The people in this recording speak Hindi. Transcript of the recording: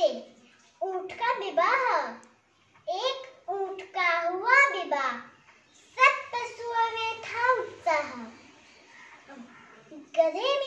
नमस्ते ऊँट का विवाह। एक ऊँट का हुआ विवाह। सब पशुओं में था उत्साह। गधे